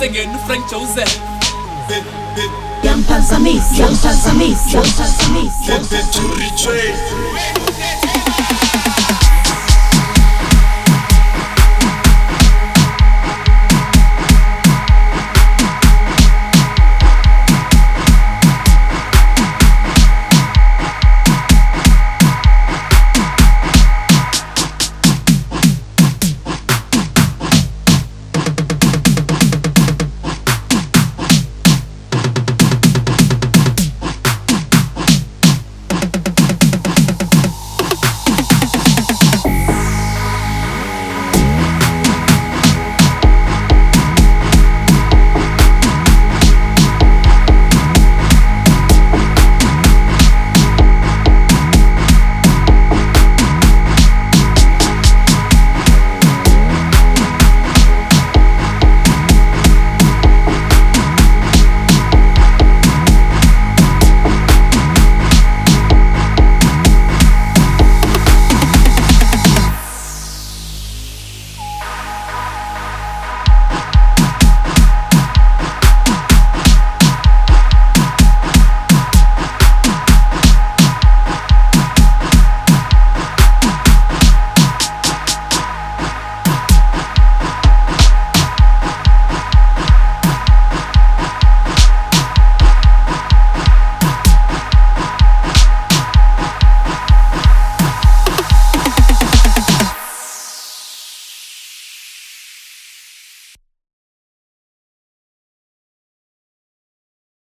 singing French Joseph. Yampas amis, yampas amis, yampas amis. Churi